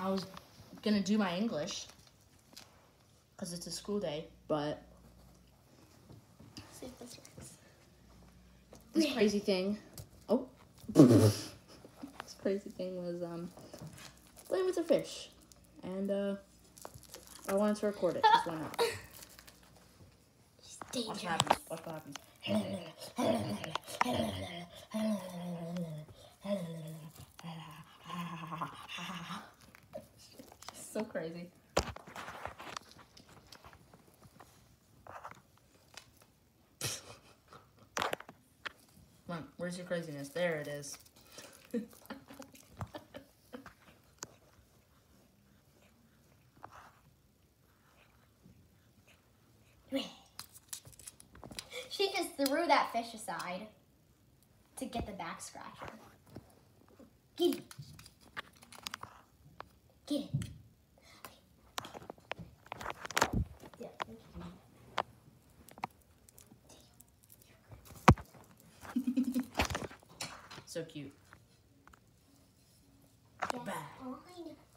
I was gonna do my English because it's a school day, but this crazy thing. Oh, this crazy thing was um playing with a fish, and uh, I wanted to record it. Just why not? Watch what happens. Watch what happens. So crazy. Come on, where's your craziness? There it is. She just threw that fish aside to get the back scratcher. Get it. Get it. So cute. Yes.